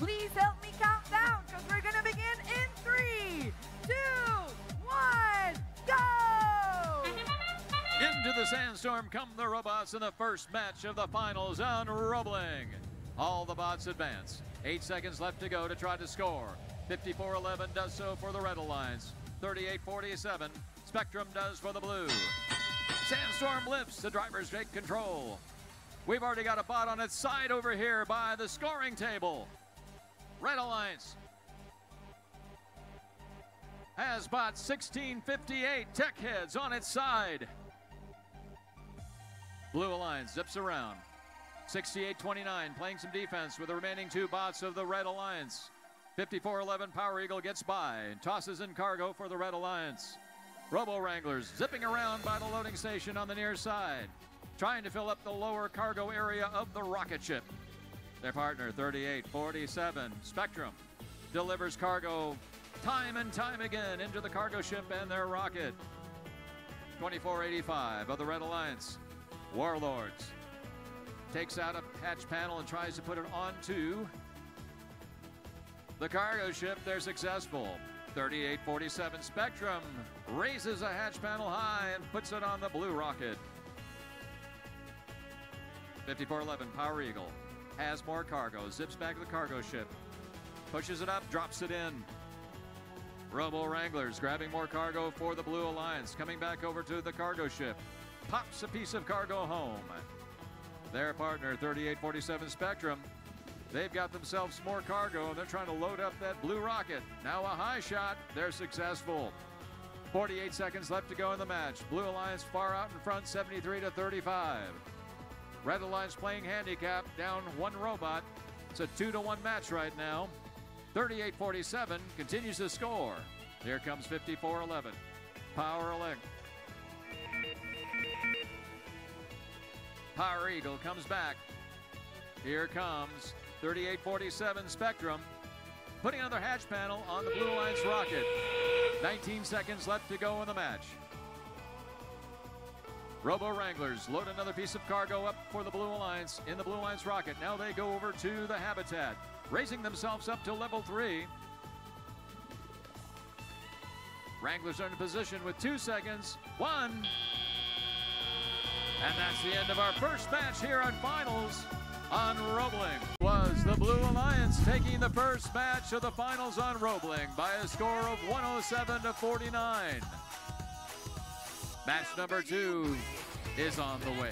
Please help me count down because we're going to begin in three, two, one, go! Into the sandstorm come the robots in the first match of the finals on Roebling. All the bots advance. Eight seconds left to go to try to score. 54-11 does so for the Red Alliance. 38-47, Spectrum does for the Blue. Sandstorm lifts, the drivers take control. We've already got a bot on its side over here by the scoring table. Red Alliance has bot 1658 Tech Heads on its side. Blue Alliance zips around. 68-29, playing some defense with the remaining two bots of the Red Alliance. 54-11 Power Eagle gets by and tosses in cargo for the Red Alliance. Robo Wranglers zipping around by the loading station on the near side, trying to fill up the lower cargo area of the rocket ship. Their partner, 38-47, Spectrum, delivers cargo time and time again into the cargo ship and their rocket. 24-85 of the Red Alliance. Warlords takes out a hatch panel and tries to put it onto the cargo ship. They're successful. 3847 Spectrum raises a hatch panel high and puts it on the blue rocket. 5411 Power Eagle has more cargo, zips back to the cargo ship, pushes it up, drops it in. Robo Wranglers grabbing more cargo for the Blue Alliance, coming back over to the cargo ship, pops a piece of cargo home. Their partner, 3847 Spectrum, they've got themselves more cargo and they're trying to load up that blue rocket. Now a high shot, they're successful. 48 seconds left to go in the match. Blue Alliance far out in front, 73 to 35. Red Alliance playing handicap, down one robot. It's a two to one match right now. 38-47 continues to score. Here comes 54-11. Power Elect. Power Eagle comes back. Here comes 38-47 Spectrum. Putting another hatch panel on the Blue Alliance rocket. 19 seconds left to go in the match. Robo Wranglers load another piece of cargo up for the Blue Alliance in the Blue Alliance rocket. Now they go over to the habitat, raising themselves up to level three. Wranglers are in position with two seconds. One. And that's the end of our first match here on finals on Roebling. Was the Blue Alliance taking the first match of the finals on Roebling by a score of 107 to 49. Match number two is on the way.